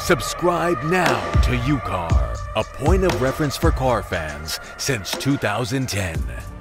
Subscribe now to UCAR, a point of reference for car fans since 2010.